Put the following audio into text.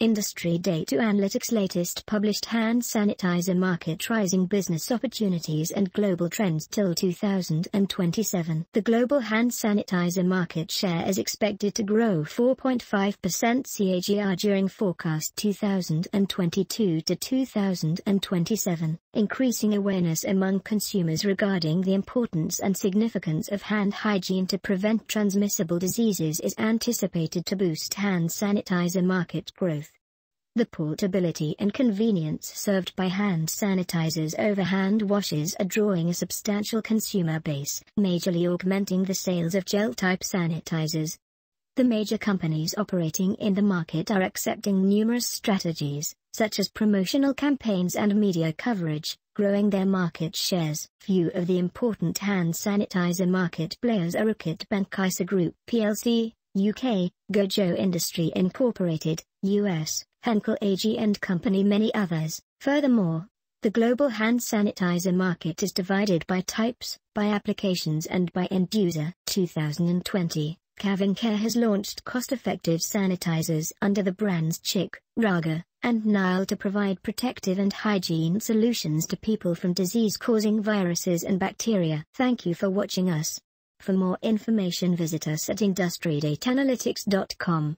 Industry Data Analytics latest published hand sanitizer market rising business opportunities and global trends till 2027. The global hand sanitizer market share is expected to grow 4.5% CAGR during forecast 2022 to 2027. Increasing awareness among consumers regarding the importance and significance of hand hygiene to prevent transmissible diseases is anticipated to boost hand sanitizer market growth. The portability and convenience served by hand sanitizers over hand washes are drawing a substantial consumer base, majorly augmenting the sales of gel-type sanitizers. The major companies operating in the market are accepting numerous strategies, such as promotional campaigns and media coverage, growing their market shares. Few of the important hand sanitizer market players are Reckitt Benckiser Group plc, UK, Gojo Industry Incorporated, US, Henkel AG and Company many others. Furthermore, the global hand sanitizer market is divided by types, by applications and by end user. 2020, Care has launched cost-effective sanitizers under the brands Chik, Raaga, and Nyle to provide protective and hygiene solutions to people from disease-causing viruses and bacteria. Thank you for watching us. For more information visit us at industrydataanalytics.com.